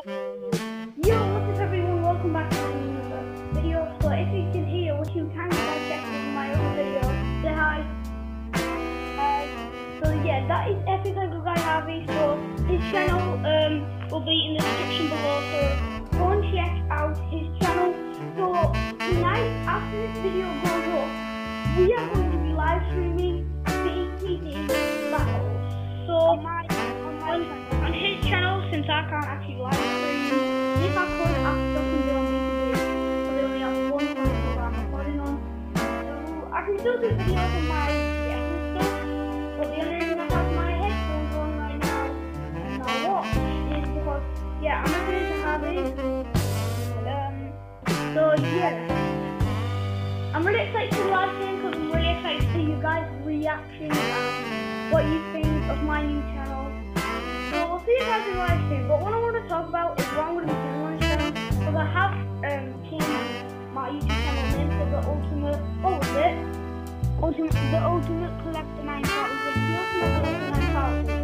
Yo, what's up everyone? Welcome back to another video. So if you can hear what you can get from my own video, say hi. Hi. So yeah, that is Epic Lego Guy Harvey. So his channel um will be in the description below. So go and check out his channel. So tonight after this video goes up, we are going to be live streaming BTD battles. So my on my on his channel, since I can't actually But the only reason I have my headphones on right now and my watch is because, yeah, I'm going to have it. Um, so yeah. I'm really excited because I'm really excited to see you guys' reactions and what you think of my new channel. So we'll see you guys in live stream. But what I want to talk about is what I'm going to Ultimate, the Ultimate Collector 9000. The Ultimate Collector 9000.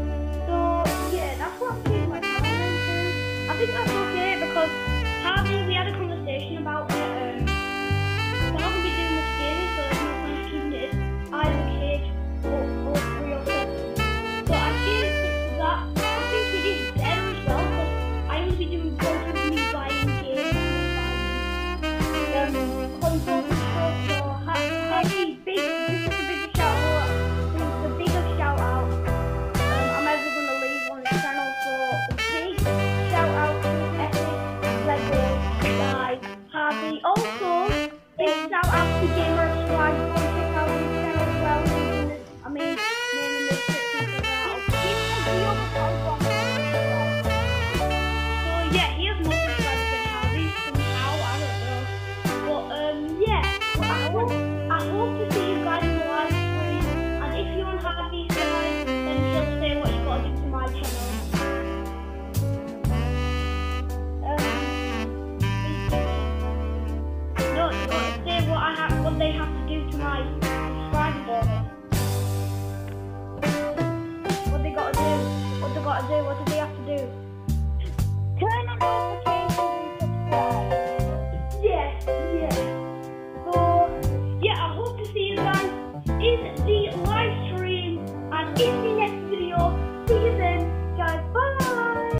Yeah,